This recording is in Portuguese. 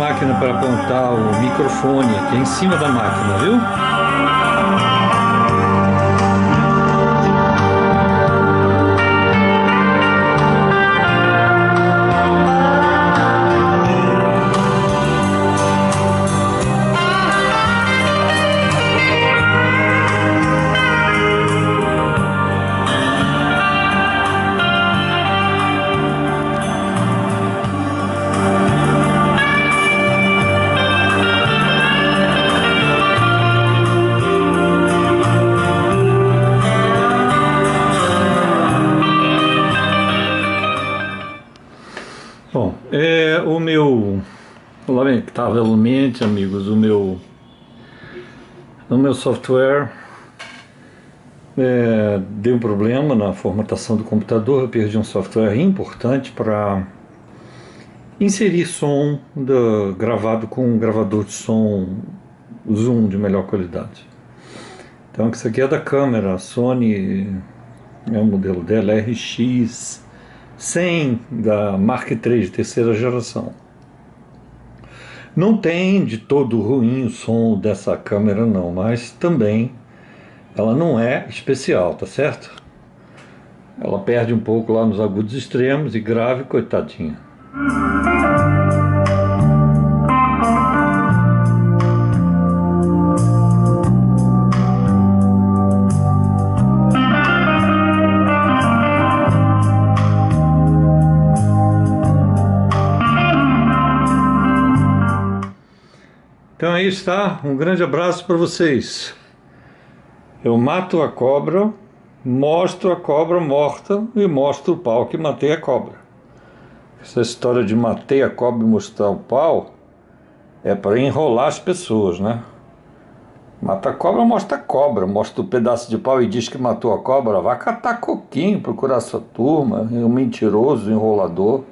máquina para apontar o microfone aqui em cima da máquina, viu? Bom, é o meu. Lamentavelmente, amigos, o meu. O meu software é, deu um problema na formatação do computador. Eu perdi um software importante para inserir som da- gravado com um gravador de som Zoom de melhor qualidade. Então, isso aqui é da câmera, Sony é o modelo dela, RX 100 da Mark III terceira geração. Não tem de todo ruim o som dessa câmera não, mas também ela não é especial, tá certo? Ela perde um pouco lá nos agudos extremos e grave, coitadinha. Então aí está, um grande abraço para vocês. Eu mato a cobra, mostro a cobra morta e mostro o pau que matei a cobra. Essa história de matei a cobra e mostrar o pau é para enrolar as pessoas, né? Mata a cobra, mostra a cobra, mostra o pedaço de pau e diz que matou a cobra, vai catar coquinho, procurar sua turma, é um mentiroso, enrolador.